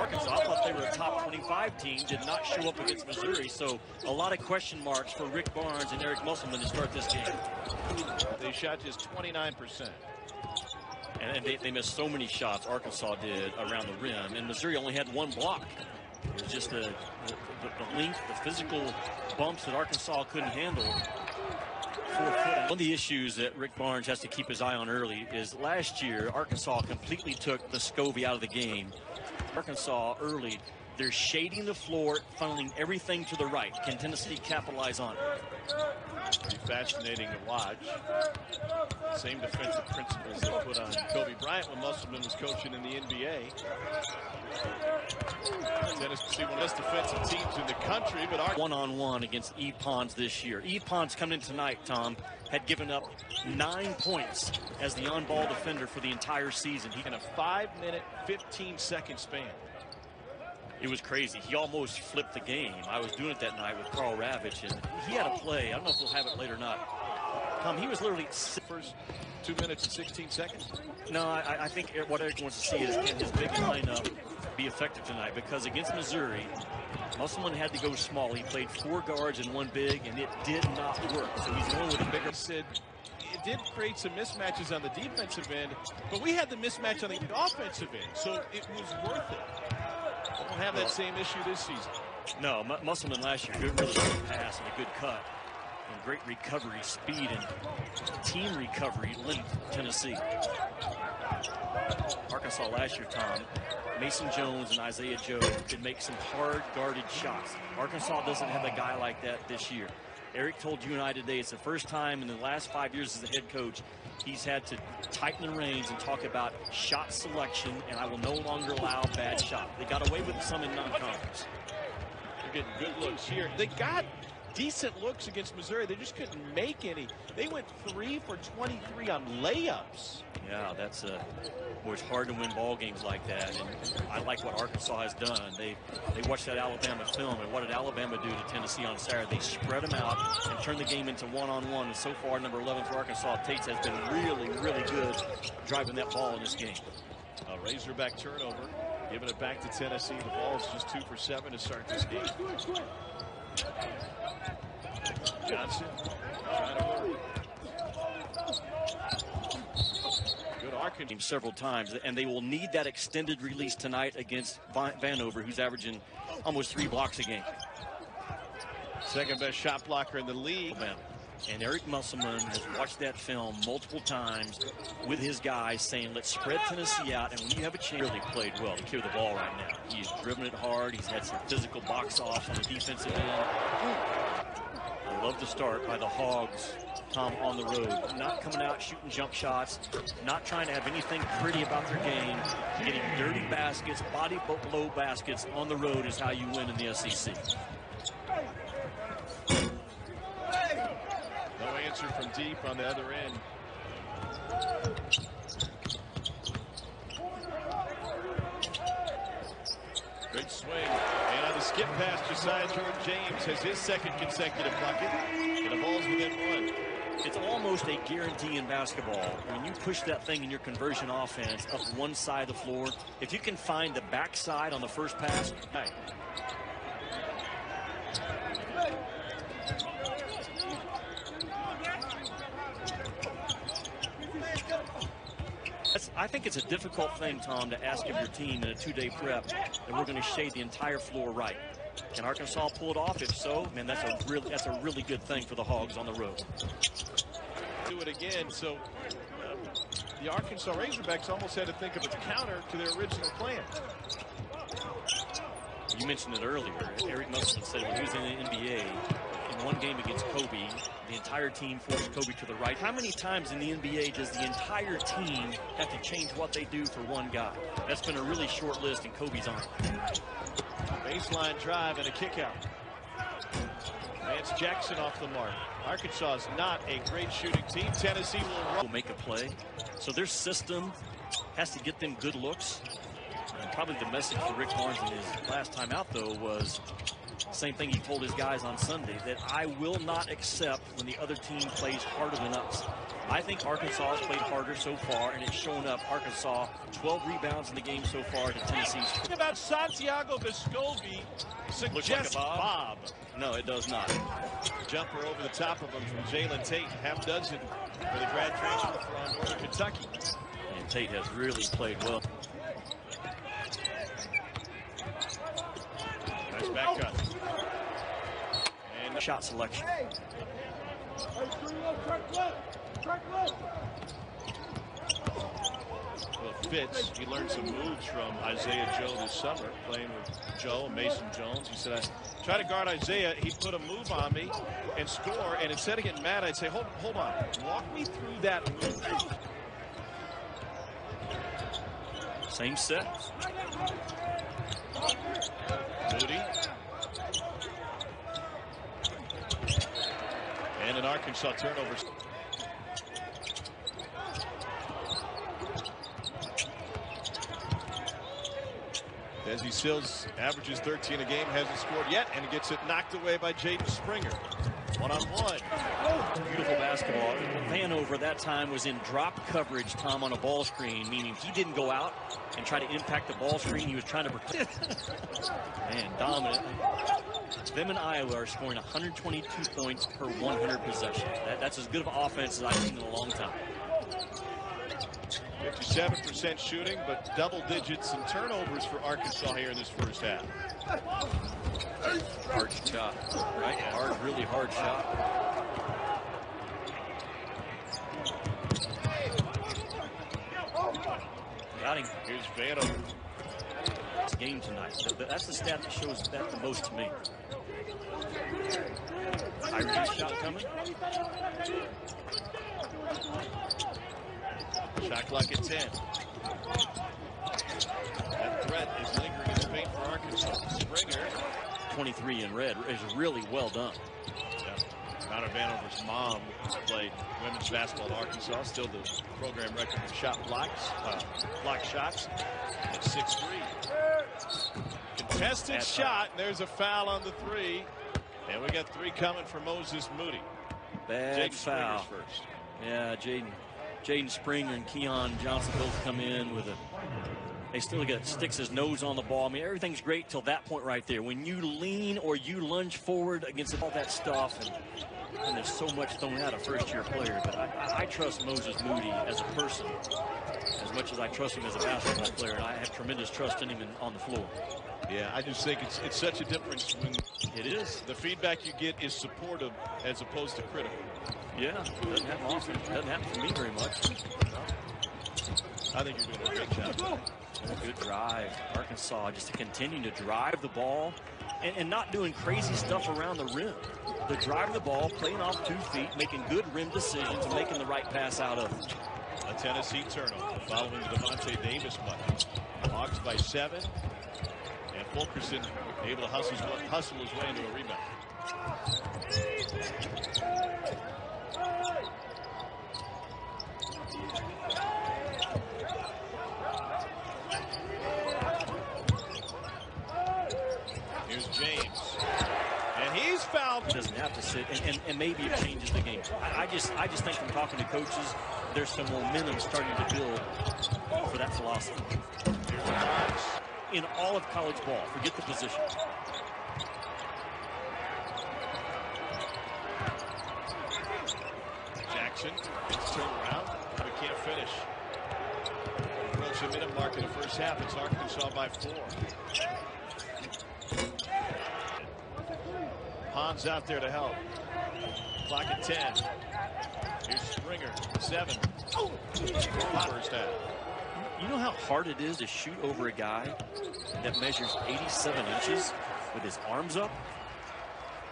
Arkansas, I thought they were a top 25 team, did not show up against Missouri, so a lot of question marks for Rick Barnes and Eric Musselman to start this game. They shot just 29%. And, and they, they, missed so many shots, Arkansas did, around the rim, and Missouri only had one block. It was just the, the, the length, the physical bumps that Arkansas couldn't handle. One of the issues that Rick Barnes has to keep his eye on early is last year, Arkansas completely took the Vescovi out of the game Arkansas early. They're shading the floor, funneling everything to the right. Can Tennessee capitalize on it? Pretty fascinating to watch. Same defensive principles they put on Kobe Bryant when Musselman was coaching in the NBA. Tennessee one of the best defensive teams in the country, but our one-on-one against Yves Pons this year. Yves Pons coming in tonight, Tom, had given up nine points as the on-ball defender for the entire season. He in a five-minute, 15-second span. It was crazy. He almost flipped the game. I was doing it that night with Karl Ravech, and he had a play. I don't know if we'll have it later or not. Tom, he was literally first two minutes and 16 seconds. No, I, I think what Eric wants to see is can his big lineup be effective tonight? Because against Missouri, Musselman had to go small. He played four guards and one big, and it did not work. So he's going with a bigger. Sid, it did create some mismatches on the defensive end, but we had the mismatch on the offensive end, so it was worth it. Don't have that same issue this season. No, Musselman last year, good, really good pass and a good cut and great recovery, speed, and team recovery length Tennessee. Arkansas last year, Tom, Mason Jones and Isaiah Joe could make some hard guarded shots. Arkansas doesn't have a guy like that this year. Eric told you and I today it's the first time in the last five years as a head coach he's had to tighten the reins and talk about shot selection, and I will no longer allow bad shot. They got away with some in non-conference. They're getting good looks here. They got decent looks against Missouri. They just couldn't make any. They went three for 23 on layups. Yeah, that's a. Uh, well, it's hard to win ball games like that, and I like what Arkansas has done. They they watched that Alabama film, and what did Alabama do to Tennessee on Saturday? They spread them out and turned the game into one-on-one. -on -one. And so far, number 11 for Arkansas, Tates has been really, really good driving that ball in this game. A Razorback turnover, giving it back to Tennessee. The ball is just two for seven to start this game. Johnson trying to work. Good Arkansas. Several times, and they will need that extended release tonight against Vanover, who's averaging almost three blocks a game. Second best shot blocker in the league. And Eric Musselman has watched that film multiple times with his guys saying, let's spread Tennessee out. And when you have a chance, really played well to carry the ball right now. He's driven it hard. He's had some physical box offs on the defensive end. I love the start by the Hogs, Tom, on the road. Not coming out shooting jump shots, not trying to have anything pretty about their game. Getting dirty baskets, body blow baskets on the road is how you win in the SEC. No answer from deep on the other end. Good swing skip past Josiah Jordan-James has his second consecutive bucket, and the ball's within one. It's almost a guarantee in basketball. When you push that thing in your conversion offense up one side of the floor, if you can find the backside on the first pass, hey, I think it's a difficult thing, Tom, to ask of your team in a two-day prep that we're going to shade the entire floor right. Can Arkansas pull it off? If so, man, that's a really that's a really good thing for the Hogs on the road. Do it again. So uh, the Arkansas Razorbacks almost had to think of a counter to their original plan. You mentioned it earlier. Eric Musselman said when he was in the NBA, in one game against Kobe, the entire team forced Kobe to the right. How many times in the NBA does the entire team have to change what they do for one guy? That's been a really short list, and Kobe's on Baseline drive and a kick out. Vance Jackson off the mark. Arkansas is not a great shooting team. Tennessee will, will make a play. So their system has to get them good looks. And probably the message for Rick Barnes in his last time out, though, was same thing he told his guys on Sunday, that I will not accept when the other team plays harder than us. I think Arkansas has played harder so far, and it's shown up. Arkansas, 12 rebounds in the game so far to Tennessee's. Think about Santiago Vescovi suggests like Bob. No, it does not. Jumper over the top of him from Jalen Tate, half dozen for the grad transfer from Northern Kentucky. And Tate has really played well. Nice back cut. Shot selection. Well, Fitz, he learned some moves from Isaiah Joe this summer, playing with Joe Mason Jones. He said, I try to guard Isaiah. He'd put a move on me and score. And instead of getting mad, I'd say, hold, hold on. Walk me through that move. Same set. Moody. An Arkansas turnover. Desi Sills averages 13 a game, hasn't scored yet, and gets it knocked away by Jaden Springer. One on one. Beautiful basketball. Vanover that time was in drop coverage, Tom, on a ball screen, meaning he didn't go out and try to impact the ball screen. He was trying to protect. Man, dominant. Them and Iowa are scoring 122 points per 100 possessions. That, that's as good of an offense as I've seen in a long time. 57% shooting, but double digits and turnovers for Arkansas here in this first half. Hard shot, right? Hard, really hard shot. Got him. Here's. This game tonight. That's the stat that shows that the most to me. Irish shot coming. Shot clock at 10. That threat is lingering in the paint for Arkansas. Springer. 23 in red is really well done. Connor Vanover's mom played women's basketball at Arkansas. Still the program record for shot blocks, uh, block shots at 6'3". Contested shot. And there's a foul on the three. And we got three coming for Moses Moody. Bad Jaden foul. Springer's first. Yeah, Jaden, Jaden Springer and Keon Johnson both come in with a. They still get sticks his nose on the ball. I mean, everything's great till that point right there. When you lean or you lunge forward against all that stuff, and, and there's so much thrown at a first-year player. But I, I, I trust Moses Moody as a person as much as I trust him as a basketball player. And I have tremendous trust in him in, on the floor. Yeah, I just think it's it's such a difference when It is. the feedback you get is supportive as opposed to critical. Yeah, doesn't happen often. Doesn't happen for me very much. I think you're doing a great job. Good drive. Arkansas just continuing to drive the ball and, and not doing crazy stuff around the rim. They're driving the ball, playing off two feet, making good rim decisions, and making the right pass out of it. A Tennessee turnover following the Davonte Davis bucket. Hogs by seven. And Fulkerson able to hustle his, hustle his way into a rebound. Here's James. And he's fouled. He doesn't have to sit, and, and, and maybe it changes the game. I, I just I just think from talking to coaches, there's some momentum starting to build for that philosophy. Here's. In all of college ball, forget the position. Jackson gets turned around, but can't finish. Approach the minute mark in the first half. It's Arkansas by four. Hans out there to help. Clock at 10. Here's Springer, seven. First half. You know how hard it is to shoot over a guy that measures 87 inches with his arms up?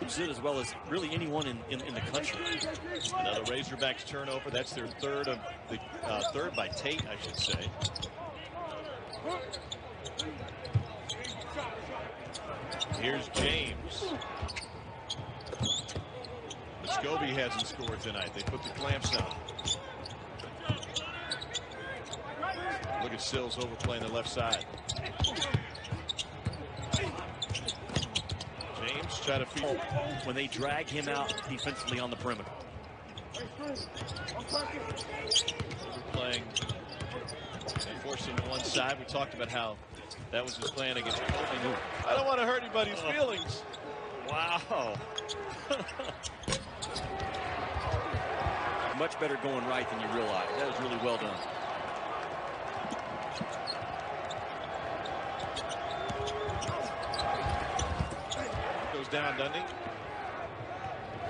It's it as well as really anyone in, in, in the country. Another Razorbacks turnover. That's their third of the uh, third by Tate, I should say. Here's James. Vescovi hasn't scored tonight. They put the clamps on. Look at Sills overplaying the left side. James try to feed. When they drag him out defensively on the perimeter. Playing forcing to one side. We talked about how that was his plan against Kobe. I don't want to hurt anybody's feelings. Wow. Much better going right than you realize. That was really well done. Goes down, doesn't he?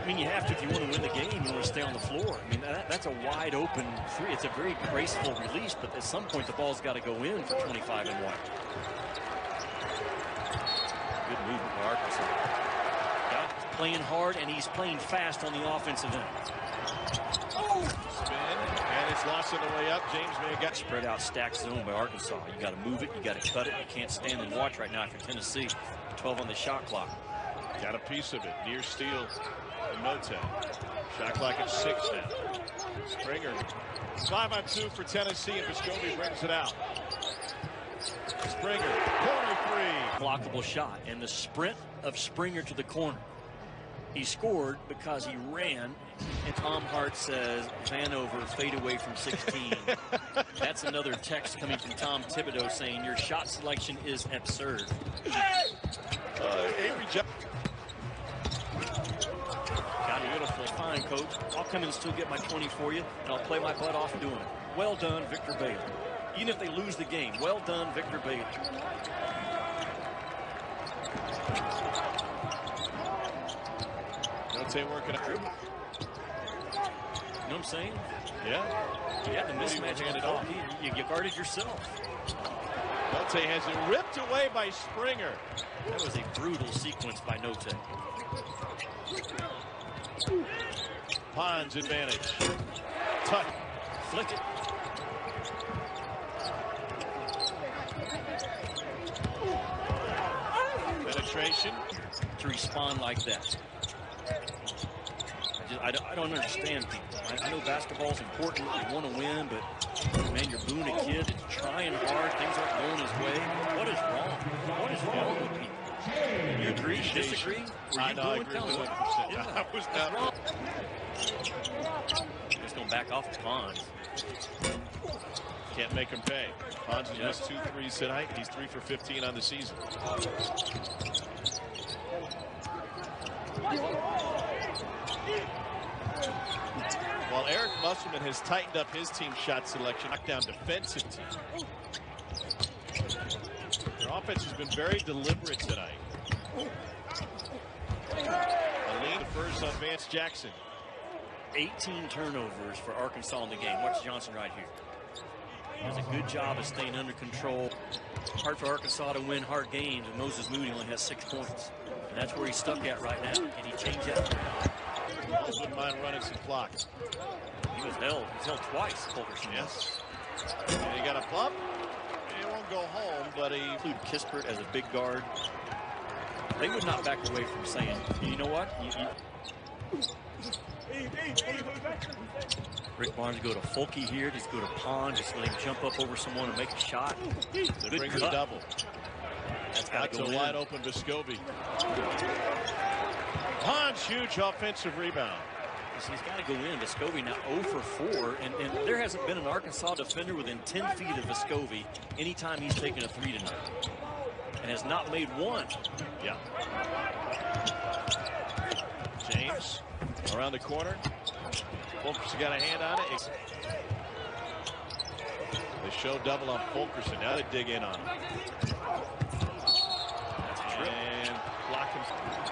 I mean, you have to if you want to win the game. You want to stay on the floor. I mean, that, that's a wide open three. It's a very graceful release, but at some point the ball's got to go in for 25 and one. Good movement by Arkansas. Got playing hard, and he's playing fast on the offensive end. Oh, spin, and it's lost on the way up. James may have got Spread out stacked zone by Arkansas. You got to move it. You got to cut it. You can't stand and watch right now for Tennessee. 12 on the shot clock. Got a piece of it. Near steal from Notae. Shot clock at six now. Springer. Five on two for Tennessee, and Vescovi brings it out. Springer, corner three. blockable shot. And the sprint of Springer to the corner. He scored because he ran. And Tom Hart says, Vanover, fade away from 16. That's another text coming from Tom Thibodeau saying your shot selection is absurd. Uh, Avery Fine, coach. I'll come in and still get my 20 for you, and I'll play my butt off doing it. Well done, Victor Bailey. Even if they lose the game, well done, Victor Bailey. Notae working a dribble. You know what I'm saying? Yeah. Yeah, the you mismatch hand on it off? You, you guarded yourself. Notae has it ripped away by Springer. That was a brutal sequence by Notae. Pons advantage. Tuck. Flick it. Penetration. to respond like that. I, just, I, don't, I don't understand people. I, I know basketball's important. You want to win, but man, you're booing a kid that's trying hard. Things aren't going his way. What is wrong? What is wrong with people? You agree? Disagree? Were I you know, I booing agree Tell me 100%. what- Yeah, I was not- wrong. Just going to back off the Pons. Can't make him pay. Pons has Yep. missed two threes tonight. He's three for 15 on the season. While Eric Musselman has tightened up his team shot selection, knockdown defensive team. Offense has been very deliberate tonight. Aline first on Vance Jackson. 18 turnovers for Arkansas in the game. Watch Johnson right here. Does a good job of staying under control. Hard for Arkansas to win hard games, and Moses Moody only has six points. And that's where he's stuck at right now. Can he change that? Wouldn't mind running some clock. He was held. He's held twice, Fulkerson. Yes. And he got a bump. Go home, but he Include Kispert as a big guard. They would not back away from saying, you know what? You, you... Rick Barnes go to Fulke here, just go to Pons, just let him jump up over someone and make a shot. Good bring the double. That's Got to to go wide open Vescovi. Pons's huge offensive rebound. He's got to go in. Vescovi now 0 for 4, and, and there hasn't been an Arkansas defender within 10 feet of Vescovi anytime he's taken a three tonight, and has not made one. Yeah. James around the corner. Fulkerson got a hand on it. They show double on Fulkerson. Now they dig in on him. And block him.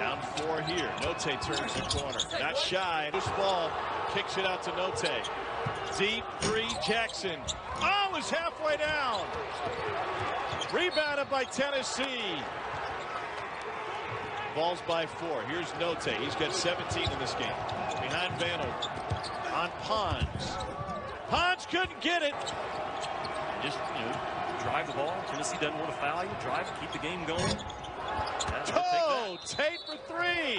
Down four here. Notae turns the corner. Not shy. Loose ball. Kicks it out to Notae. Deep three. Jackson. Oh, is halfway down. Rebounded by Tennessee. Vols by four. Here's Notae. He's got 17 in this game. Behind Vanover. On Pons. Pons couldn't get it. Just, you know, drive the ball. Tennessee doesn't want to foul you. Drive keep the game going. Oh, Tate for three.